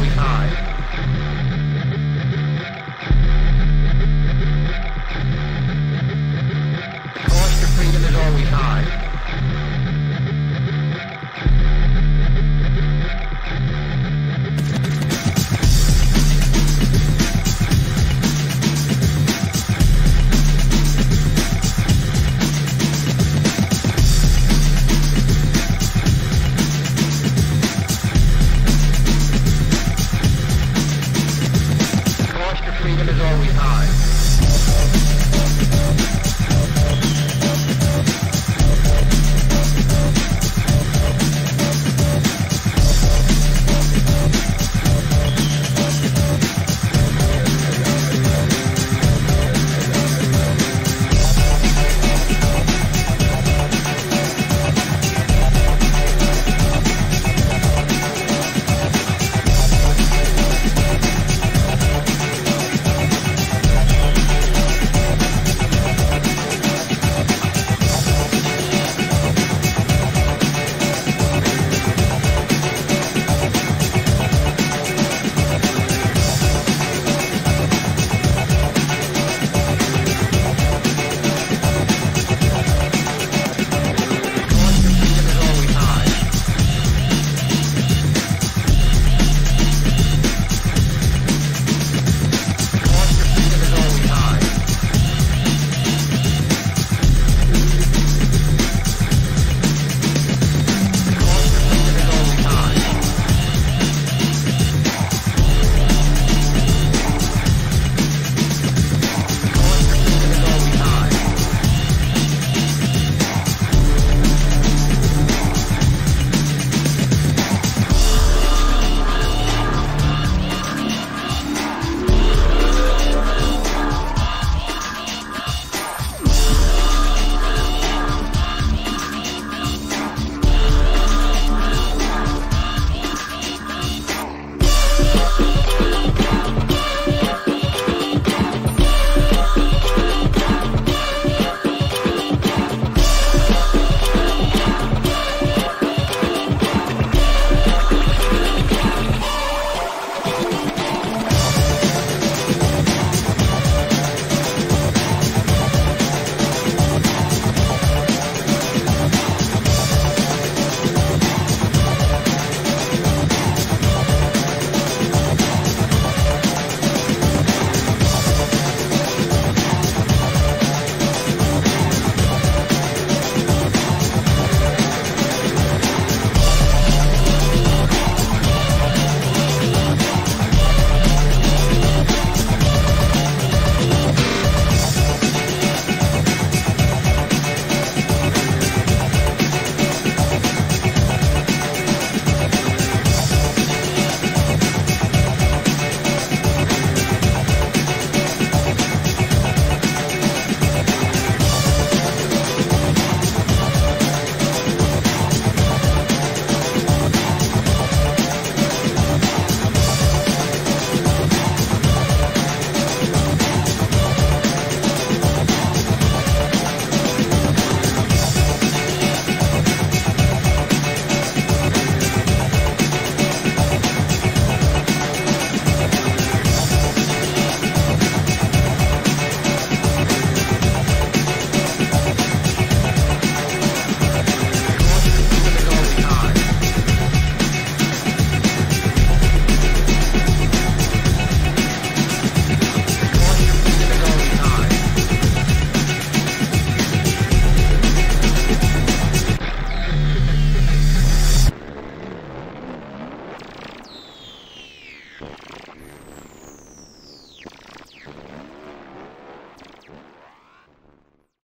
going high. all we have.